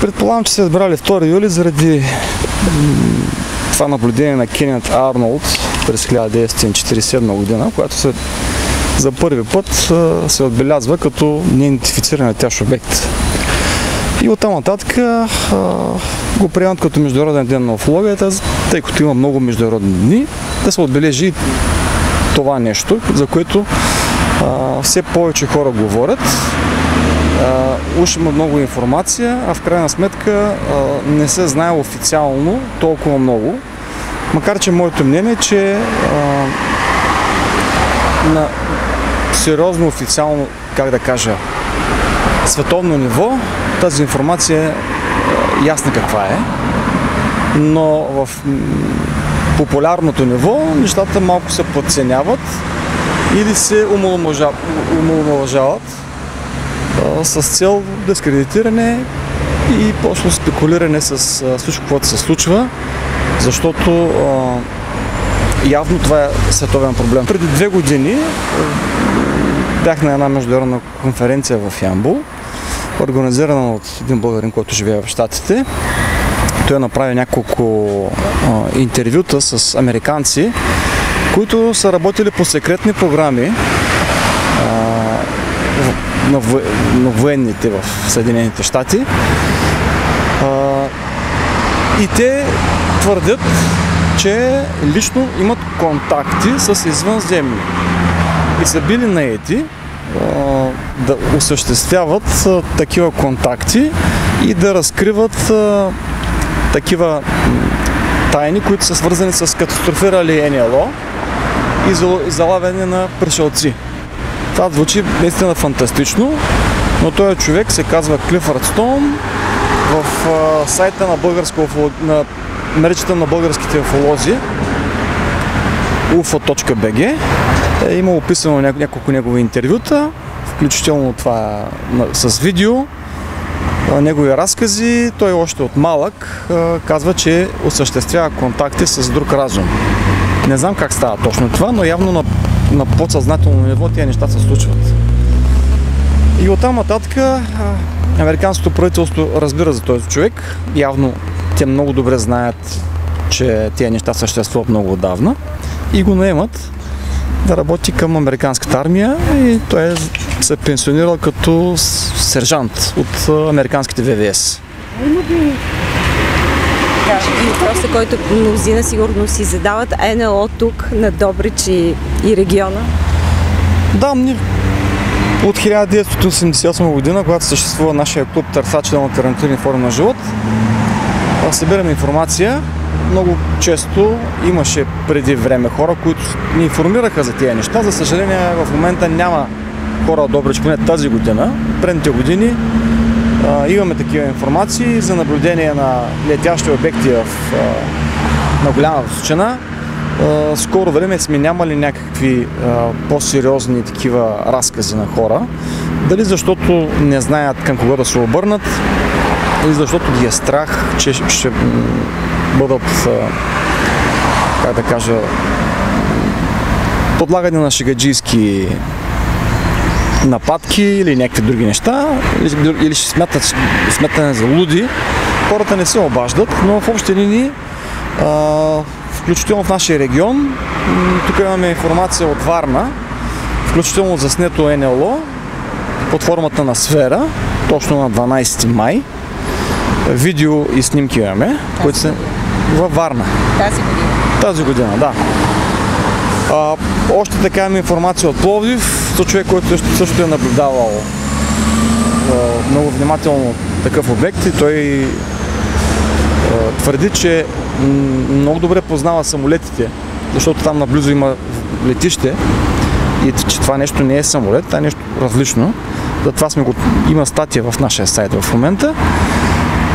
предполагам, че са избрали 2 юли заради това наблюдение на Кенет Арнолд през 1947 година, която се за първи път се отбелязва като неидентифициран летящ обект. И оттам нататък го приемат като Международен ден на уфологията, тъй като има много международни дни, да се отбележи това нещо, за което а, все повече хора говорят. Уж има много информация, а в крайна сметка не се знае официално толкова много. Макар, че моето мнение е, че на сериозно официално, как да кажа, световно ниво, тази информация е ясна каква е, но в популярното ниво нещата малко се подценяват или се омаломажават с цел дискредитиране и после спекулиране с всичко, което се случва, защото явно това е световен проблем. Преди две години бях на една международна конференция в Ямбул, организирана от един българин, който живее в Штатите. Той направи няколко интервюта с американци, които са работили по секретни програми на, на военните в Съединените щати. И те твърдят, че лично имат контакти с извънземни. И са били наети да осъществяват такива контакти и да разкриват такива тайни, които са свързани с катастрофирали НЛО и залавяне на пришелци. Това звучи наистина фантастично, но този човек се казва Клифърд Стоун в сайта на, българско, на мрежата на българските уфолози ufo.bg е имал описано няколко негови интервюта, включително това с видео, негови разкази. Той още от малък казва, че осъществява контакти с друг разум. Не знам как става точно това, но явно на, на подсъзнателно ниво тези неща се случват. И оттам нататък американското правителство разбира за този човек. Явно те много добре знаят, че тези неща съществуват много отдавна и го наемат да работи към американската армия и той се пенсионирал като сержант от американските ВВС. Да, въпросът, който мнозина сигурно си задават, е НЛО тук на Добрич и, и региона? Да, ние от 1988 година, когато съществува нашия клуб Търсачи на альтернативни форми на живот, събираме информация много често имаше преди време хора, които ни информираха за тези неща. За съжаление, в момента няма хора от Добрич, поне тази година. Предните години а, имаме такива информации за наблюдение на летящи обекти в, а, на голяма височина. Скоро време сме нямали някакви а, по-сериозни такива разкази на хора. Дали защото не знаят към кого да се обърнат, или защото ги е страх, че ще бъдат, как да кажа, подлагани на шегаджийски нападки или някакви други неща, или ще смятат, смятане за луди, хората не се обаждат, но в общи линии, включително в нашия регион, тук имаме информация от Варна, включително заснето НЛО под формата на сфера, точно на 12 май. Видео и снимки имаме, които са във Варна. Тази година? Тази година, да. А, още така имам информация от Пловдив, за човек, който също, също е наблюдавал много внимателно такъв обект и той твърди, че много добре познава самолетите, защото там наблизо има летище и че това нещо не е самолет, това е нещо различно. Затова сме го... има статия в нашия сайт в момента.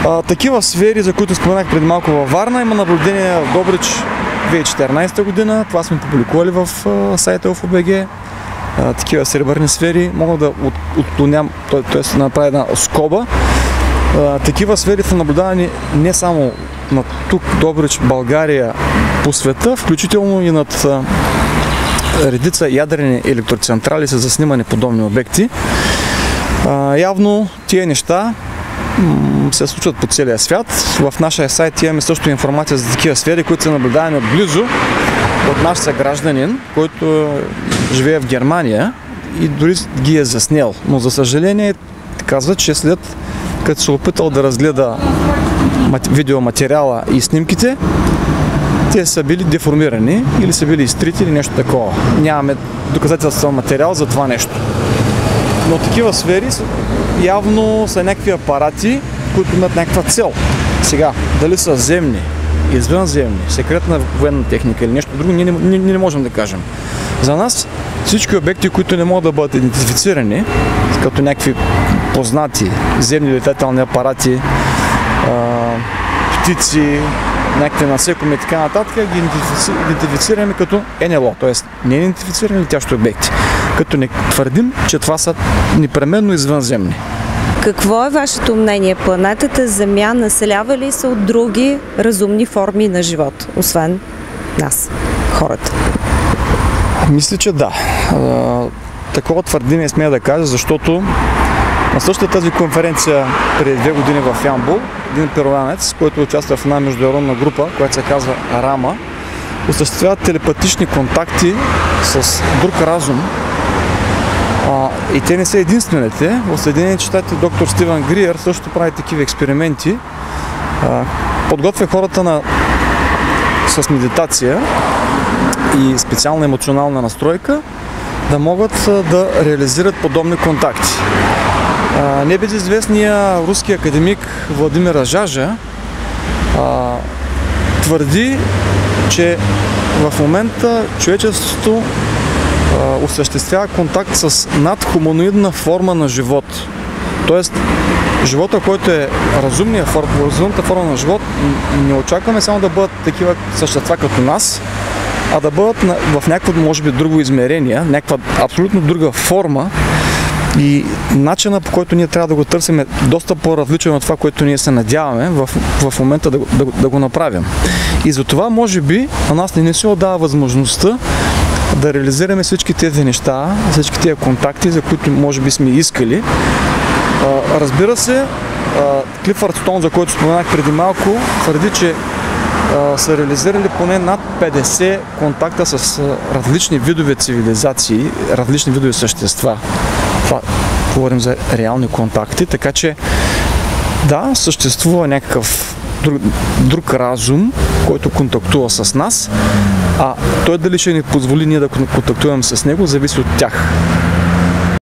А, такива сфери, за които споменах преди малко във Варна, има наблюдение в Добрич 2014 година. Това сме публикували в а, сайта в. А, такива сребърни сфери. Мога да от, отклоням, т.е. да направя една скоба. Такива сфери са наблюдавани не само на тук, Добрич, България, по света, включително и над редица ядрени електроцентрали са заснимани подобни обекти. Явно тия неща се случват по целия свят. В нашия сайт имаме също информация за такива сфери, които са наблюдавани отблизо от наш съгражданин, който живее в Германия и дори ги е заснел. Но за съжаление казва, че след като се опитал да разгледа видеоматериала и снимките, те са били деформирани или са били изтрити или нещо такова. Нямаме доказателства материал за това нещо. Но такива сфери явно са някакви апарати, които имат някаква цел. Сега, дали са земни, извънземни, секретна военна техника или нещо друго, ние не, ние, не можем да кажем. За нас всички обекти, които не могат да бъдат идентифицирани, като някакви познати земни летателни апарати, птици, някакви насекоми и така нататък, ги идентифицираме като НЛО, т.е. не идентифицирани летящи обекти. Като не твърдим, че това са непременно извънземни. Какво е вашето мнение? Планетата Земя населява ли се от други разумни форми на живот, освен нас, хората? Мисля, че да. Такова твърдение смея да кажа, защото на същата тази конференция преди две години в Ямбул, един перуанец, който участва в една международна група, която се казва Рама, осъществяват телепатични контакти с друг разум. А, и те не са единствените. В Съединените щати доктор Стивен Гриер също прави такива експерименти. А, подготвя хората на, с медитация и специална емоционална настройка да могат да реализират подобни контакти. Небезизвестния руски академик Владимир Жажа твърди, че в момента човечеството осъществява контакт с надхуманоидна форма на живот. Тоест, живота, който е разумния форма, разумната форма на живот, не очакваме само да бъдат такива същества като нас, а да бъдат в някакво, може би, друго измерение, някаква абсолютно друга форма, и начина по който ние трябва да го търсим е доста по-различен от това, което ние се надяваме в, в момента да, да, да го направим. И за това може би на нас не ни се отдава възможността да реализираме всички тези неща, всички тези контакти, за които може би сме искали. Разбира се, Клифърд Стон, за който споменах преди малко, твърди, че са реализирали поне над 50 контакта с различни видове цивилизации, различни видове същества. Това говорим за реални контакти, така че да, съществува някакъв друг, друг разум, който контактува с нас, а той дали ще ни позволи ние да контактуваме с него, зависи от тях.